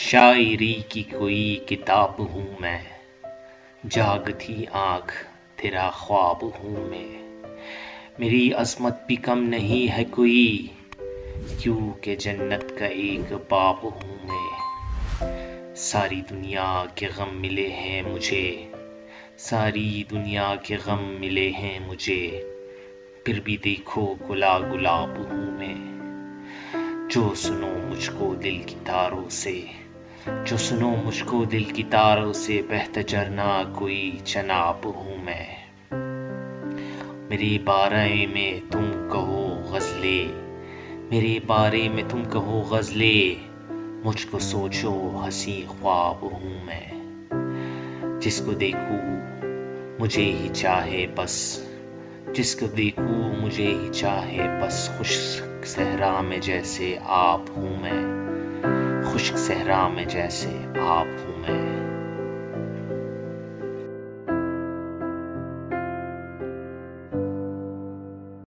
शायरी की कोई किताब हूँ मैं। जागती आँख, तेरा ख्वाब हूँ मैं। मेरी असमत भी कम नहीं है कोई, क्यों के जन्नत का एक बाप हूँ मैं। सारी दुनिया के गम मिले हैं मुझे, सारी दुनिया के गम मिले हैं मुझे। फिर भी देखो गुला गुलाब हूँ मैं, जो सुनो मुझको दिल की तारों से। जो सुनो मुझको दिल की तारों से बहत चरना कोई चनाब हूँ मैं। मेरे बारे में तुम कहो गजले, मेरे बारे में तुम कहो गजले, मुझको सोचो हँसी ख्वाब हूँ मैं। जिसको देखूँ मुझे ही चाहे बस, जिसको देखूँ मुझे ही चाहे बस, खुश सहरा में जैसे आप हूँ मैं। खुश्क सहरा में जैसे आप हूँ मैं।